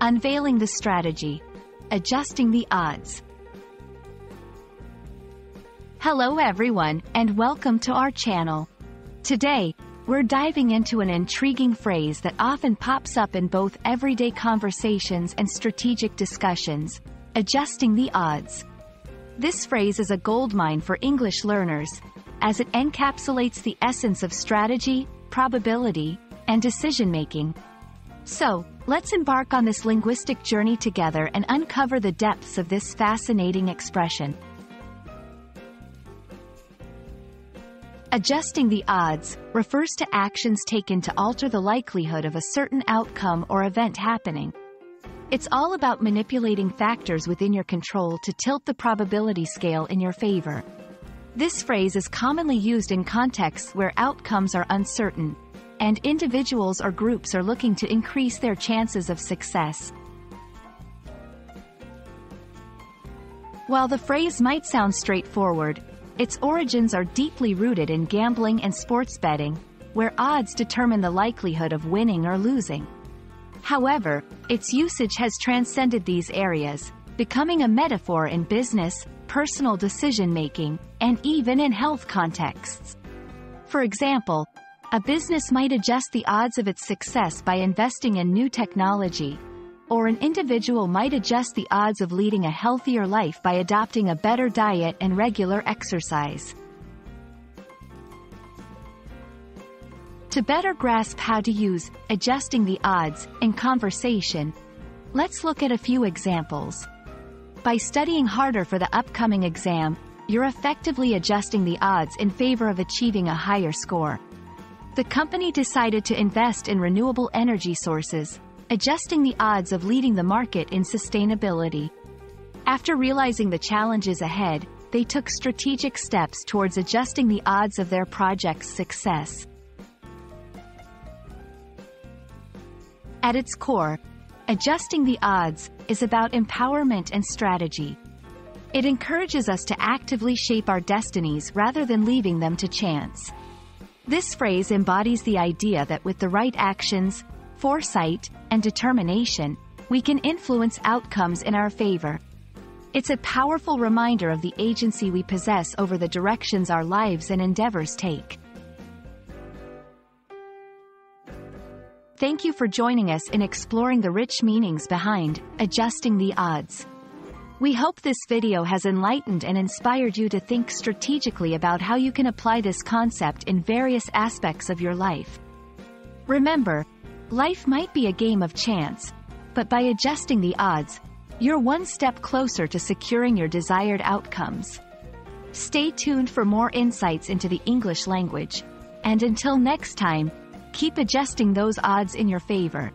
Unveiling the strategy. Adjusting the odds. Hello everyone, and welcome to our channel. Today, we're diving into an intriguing phrase that often pops up in both everyday conversations and strategic discussions, adjusting the odds. This phrase is a goldmine for English learners, as it encapsulates the essence of strategy, probability, and decision-making. So, let's embark on this linguistic journey together and uncover the depths of this fascinating expression. Adjusting the odds refers to actions taken to alter the likelihood of a certain outcome or event happening. It's all about manipulating factors within your control to tilt the probability scale in your favor. This phrase is commonly used in contexts where outcomes are uncertain, and individuals or groups are looking to increase their chances of success. While the phrase might sound straightforward, its origins are deeply rooted in gambling and sports betting, where odds determine the likelihood of winning or losing. However, its usage has transcended these areas, becoming a metaphor in business, personal decision-making, and even in health contexts. For example, a business might adjust the odds of its success by investing in new technology, or an individual might adjust the odds of leading a healthier life by adopting a better diet and regular exercise. To better grasp how to use adjusting the odds in conversation, let's look at a few examples. By studying harder for the upcoming exam, you're effectively adjusting the odds in favor of achieving a higher score the company decided to invest in renewable energy sources, adjusting the odds of leading the market in sustainability. After realizing the challenges ahead, they took strategic steps towards adjusting the odds of their project's success. At its core, adjusting the odds is about empowerment and strategy. It encourages us to actively shape our destinies rather than leaving them to chance. This phrase embodies the idea that with the right actions, foresight, and determination, we can influence outcomes in our favor. It's a powerful reminder of the agency we possess over the directions our lives and endeavors take. Thank you for joining us in exploring the rich meanings behind adjusting the odds. We hope this video has enlightened and inspired you to think strategically about how you can apply this concept in various aspects of your life. Remember, life might be a game of chance, but by adjusting the odds, you're one step closer to securing your desired outcomes. Stay tuned for more insights into the English language, and until next time, keep adjusting those odds in your favor.